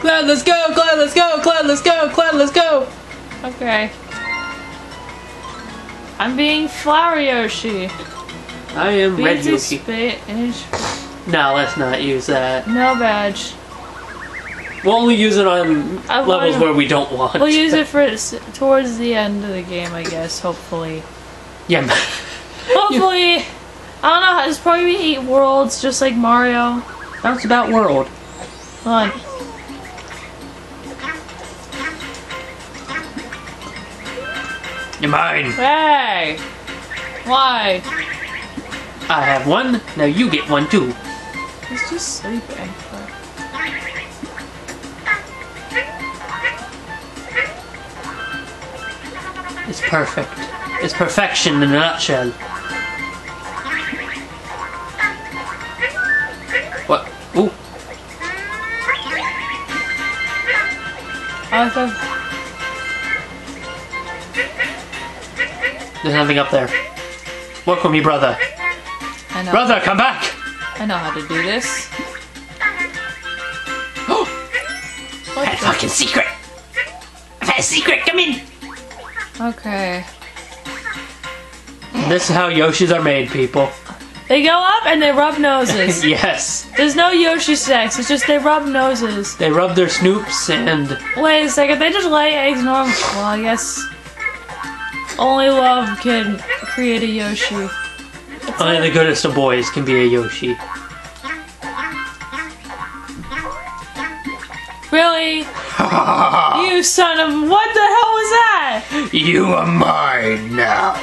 Cloud, let's go! Cloud, let's go! Cloud, let's go! Cloud, let's go! Okay. I'm being Flower Yoshi. I am Red Fancy Yoshi. Spage. No, let's not use that. No badge. We'll only use it on I levels wanna- where we don't want. We'll use it for towards the end of the game, I guess. Hopefully. Yeah. man. Hopefully. I don't know. It's probably eight worlds, just like Mario. That's about world. Hold on. You're mine. Hey! Why? I have one. Now you get one too. He's just sleeping. It's perfect. It's perfection in a nutshell. What? Ooh. I There's nothing up there. Welcome, me brother. I know. Brother, come back! I know how to do this. I had a fucking secret! I've had a secret, come in! Okay. This is how Yoshis are made, people. They go up and they rub noses. yes. There's no Yoshi sex. It's just they rub noses. They rub their snoops and Wait a second. They just lay eggs normal. Well, I guess only love can create a Yoshi. only the goodest of boys can be a Yoshi. Really? you son of what the hell was that? you are mine now.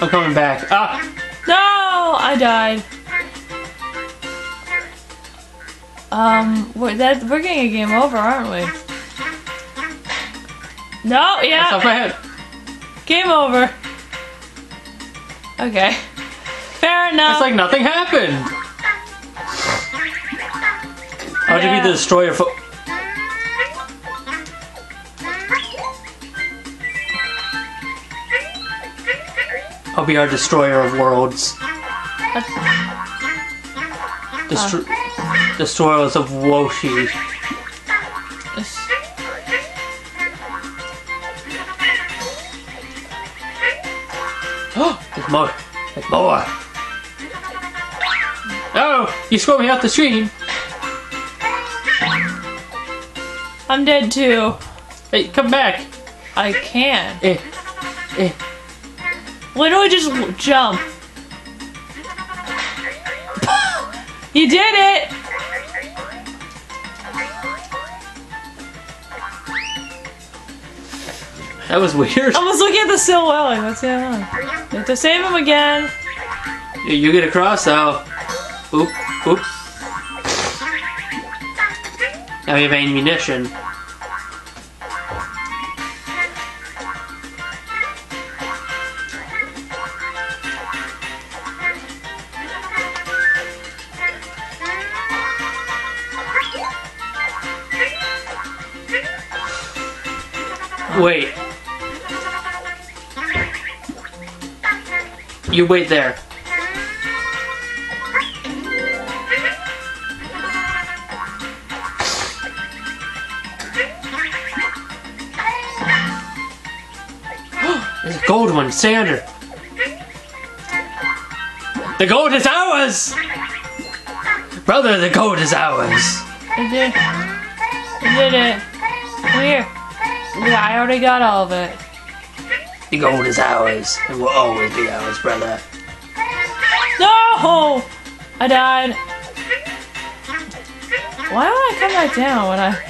I'm coming back. Ah! No, I died. Um, we're, that, we're getting a game over, aren't we? No, That's yeah, off my head. game over. Okay, fair enough. It's like nothing happened. How'd you Yeah. be the destroyer fo- I'll be our destroyer of worlds. Destro- Destroyers of Woshi. There's more. There's more. Oh, you scrolled me off the screen. I'm dead too. Hey, come back. I can. Eh, eh. Literally just jump. you did it! That was weird. I was looking at the silhouette. like, What's going on? You have to save him again. You- get across now. Oop, oop. Now we have ammunition. Wait. You wait there. There's a gold one, Sander. The gold is ours! Brother, the gold is ours. You did. You did it. Come here. Yeah, I already got all of it. The gold is ours. It will always be ours, brother. No! I died. Why don't I come back down when I...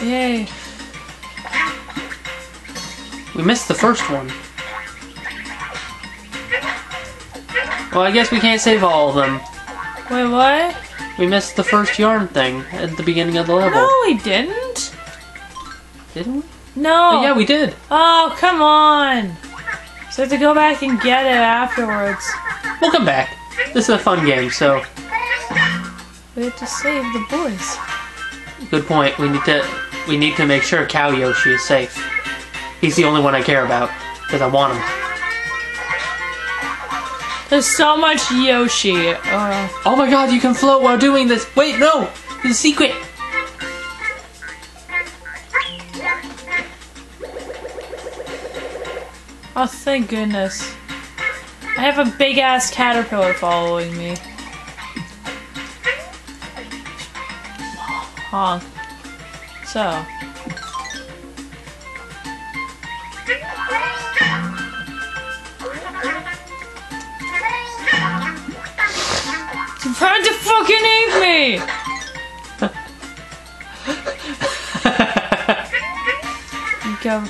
Yay. We missed the first one. Well, I guess we can't save all of them. Wait, what? We missed the first yarn thing at the beginning of the level. No, we didn't. Didn't we? No. Oh, yeah, we did. Oh, come on. So I have to go back and get it afterwards. We'll come back. This is a fun game, so We have to save the boys. good point. We need to we need to make sure Cow Yoshi is safe. He's the only one I care about because I want him. There's so much Yoshi. Uh, Oh my god, you can float while doing this. Wait, no, a secret. oh, thank goodness. I have a big ass caterpillar following me. Honk. So. Go.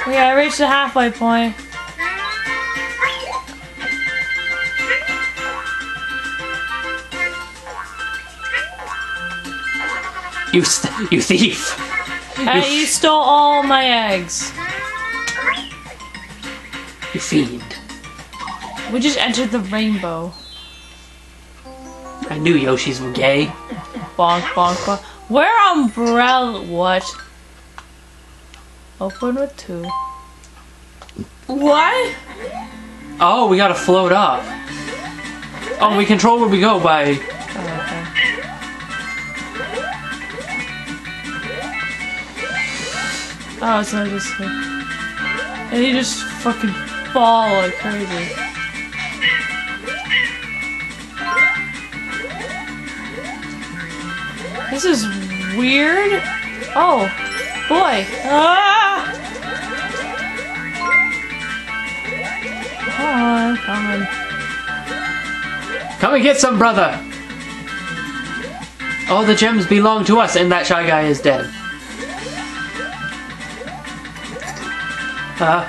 Okay, I reached the halfway point. You st- you thief. Uh, you stole all my eggs. You fiend. We just entered the rainbow. I knew Yoshis were gay. Bonk, bonk, bonk. Where umbrella? What? Open with two. What? Oh, we gotta float up. Oh, we control where we go by. Oh, okay. Oh, it's not just. And you just fucking fall like crazy. This is weird. Oh, boy. Ah! Oh, I'm coming. Come and get some, brother. All the gems belong to us, and that shy guy is dead. Uh,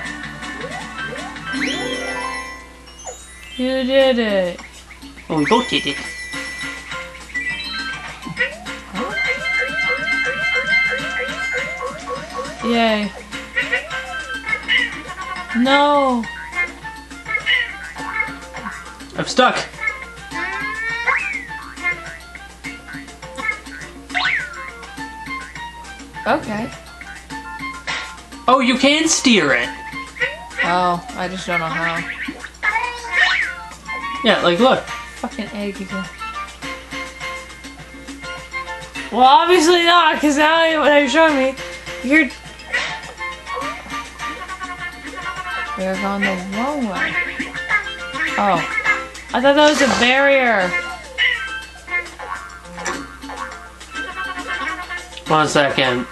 You did it. well, we both did it. Yay. No. I'm stuck. Okay. Oh, you can steer it. Oh, I just don't know how. Yeah, like look. Fucking egg again. Well, obviously not, because now what you're showing me, you're. We're going the wrong way. Oh. I thought that was a barrier. One second.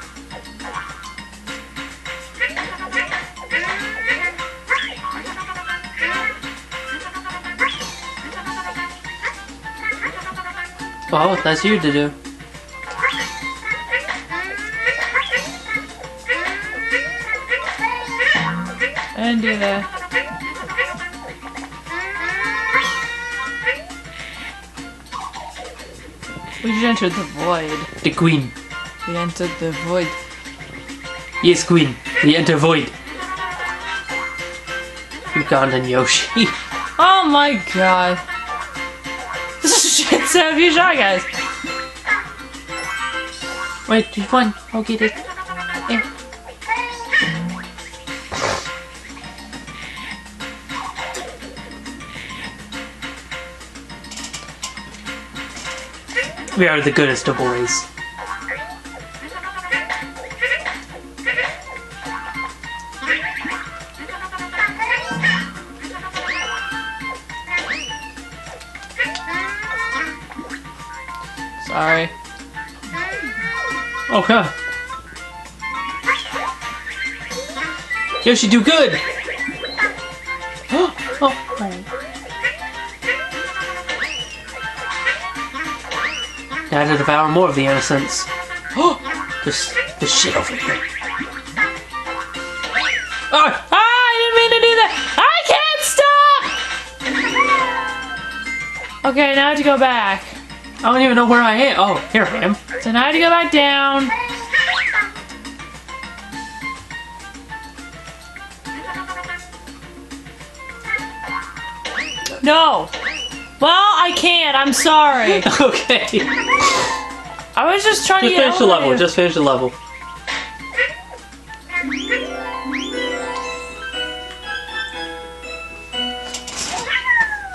Oh, that's you to do. Do that. Uh, we just entered the void. The queen. We entered the void. Yes, queen. We enter void. Ugandan Yoshi. Oh my god. Shit, so few shy guys. Wait, just one. I'll get it. We are the goodest of boys. Sorry. Oh, okay. Yoshi, do good! Now to devour more of the innocents. Oh, this, this shit over here. Ah! Ah, I didn't mean to do that. I can't stop. Okay, now I have to go back. I don't even know where I am. Oh, here I am. So now I have to go back down. No. Well, I can't. I'm sorry. okay. I was just trying Just to get finish the level. elevated. Just finish the level.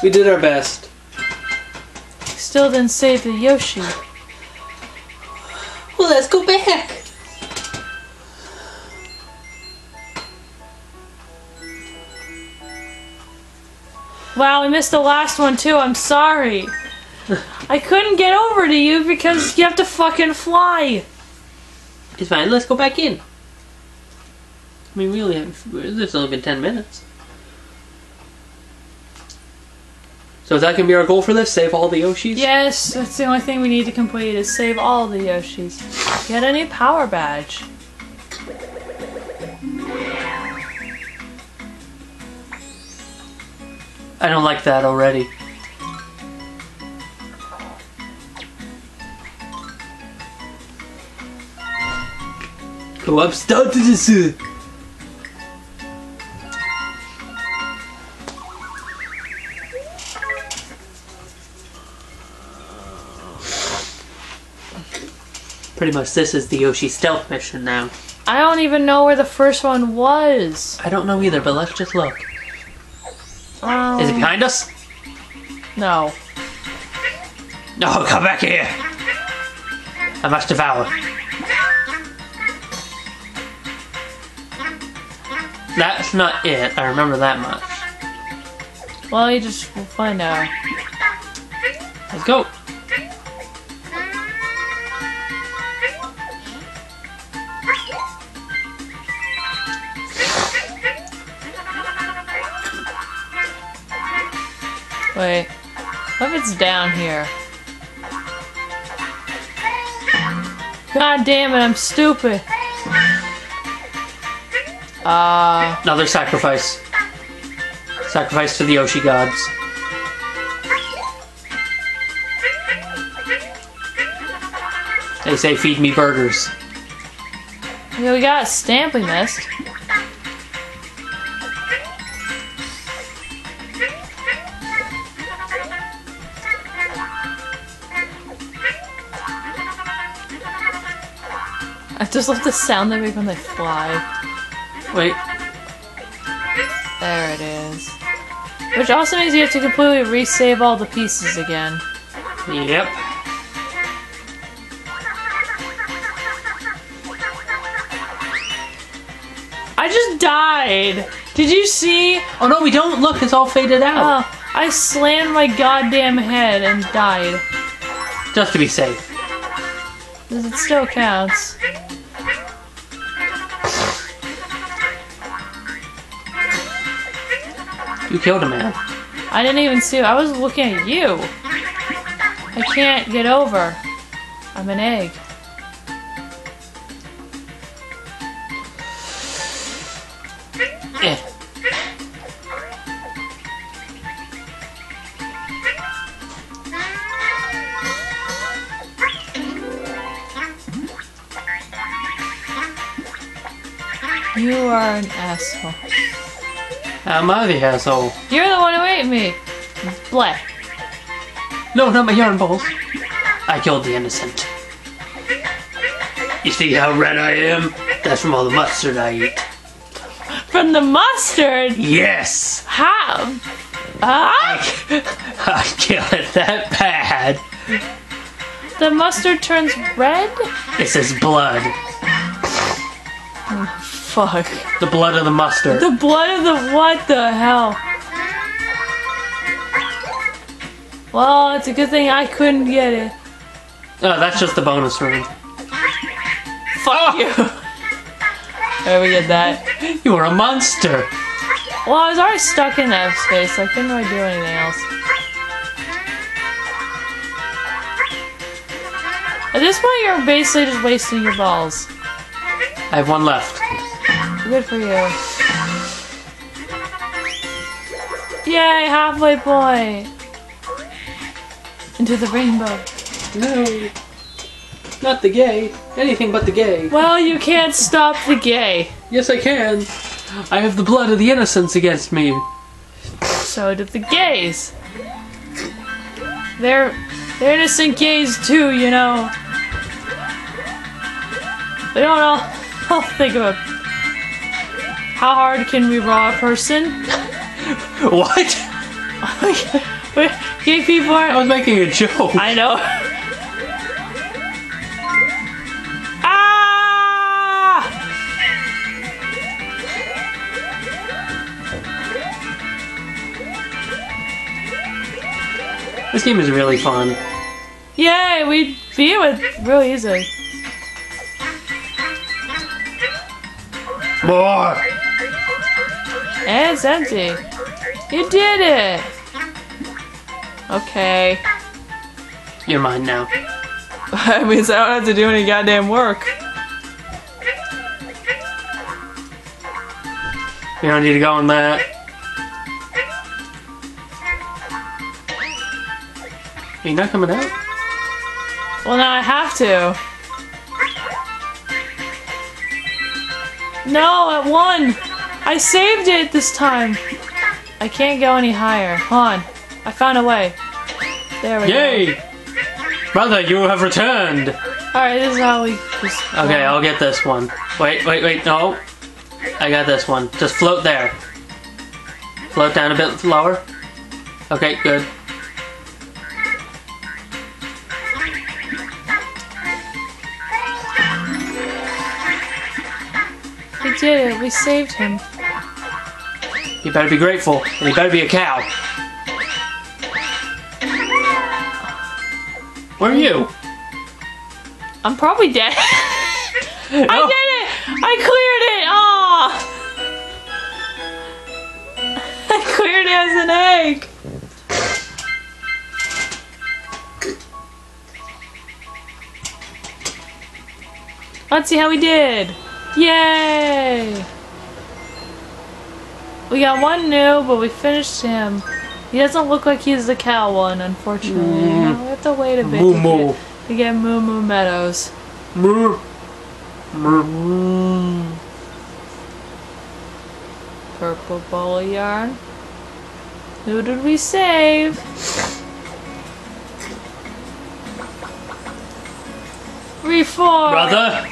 We did our best. Still didn't save the Yoshi. Well, let's go back. Wow, we missed the last one too. I'm sorry. I couldn't get over to you because you have to fucking fly. It's fine. Let's go back in. I mean, really, it's only been ten minutes. So is that gonna be our goal for this? Save all the Yoshis? Yes, that's the only thing we need to complete is save all the Yoshis. Get a new power badge. I don't like that already. Go up, start to sea. Pretty much this is the Yoshi stealth mission now. I don't even know where the first one was. I don't know either, but let's just look. Um, Is it behind us? No. No, come back here! I must devour. That's not it, I remember that much. Well, you just will find out. Let's go! Wait. What if it's down here? God damn it, I'm stupid. Uh, Another sacrifice. Sacrifice to the Yoshi gods. They say feed me burgers. yeah, we got a stamping mist. I just love the sound they make when they fly. Wait, There it is. Which also means you have to completely resave all the pieces again. yep. I just died. Did you see? Oh no, we don't! Look, it's all faded out. Oh, I slammed my goddamn head and died. Just to be safe. It still counts. You killed a man. I didn't even see. I was looking at you. I can't get over. I'm an egg. Eh. You are an asshole. Am I the asshole? You're the one who ate me. Bleh. No, not my yarn balls. I killed the innocent. You see how red I am? That's from all the mustard I eat. From the mustard. Yes! How? Ah! I kill it that bad. The mustard turns red? This is blood. Fuck. The blood of the mustard. The blood of the what the hell? Well, it's a good thing I couldn't get it. Oh, that's just the bonus room. Fuck ah! you. Where we get that? You are a monster. Well, I was already stuck in that space. So I couldn't really do anything else. At this point, you're basically just wasting your balls. I have one left. Good for you. Yay, halfway point. Into the rainbow. No. Not the gay. Anything but the gay. Well, you can't stop the gay. Yes, I can. I have the blood of the innocents against me. So do the gays. They're they're innocent gays too, you know. We don't all, all think about how hard can we raw a person? What? Gay people I was making a joke. I know. ah! This game is really fun. Yay! We beat it with real easy. More. And it's empty. You did it! Okay. You're mine now. That means I don't have to do any goddamn work. You don't need to go on that. Are you not coming out? Well, now I have to. No, at one. I saved it this time. I can't go any higher. Hold on. I found a way. There we go. Yay! Brother, you have returned! Alright, this is how we just. Okay, I'll get this one. Wait, wait, wait, no. I got this one. Just float there. Float down a bit lower. Okay, good. We did it. We saved him. You better be grateful, and you better be a cow. Where are you? I'm probably dead. I No. did it! I cleared it! Aw! I cleared it as an egg! Let's see how we did! Yay! We got one new, but we finished him. He doesn't look like he's the cow one, unfortunately. Mm. We have to wait a bit Moo to moo. get, to get Moo Moo Meadows. Moo. Moo. Purple ball of yarn. Who did we save? Reform! Brother!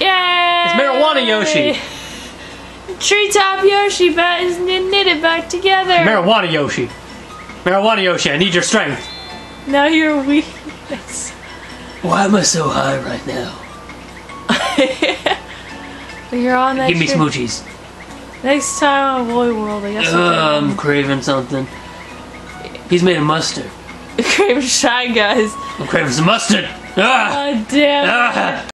Yay! It's marijuana Yoshi. Treetop Yoshi bat is kn- knitted back together. Marijuana Yoshi. Marijuana Yoshi, I need your strength. now you're weak. Why am I so high right now? you're on that Give me shit. smoochies. Next time on Woolly World, I guess Ugh, I'll I'm craving something. He's made of mustard. get Crave Shy Guys. I'm craving some mustard. Ah! God damn. it. Ah!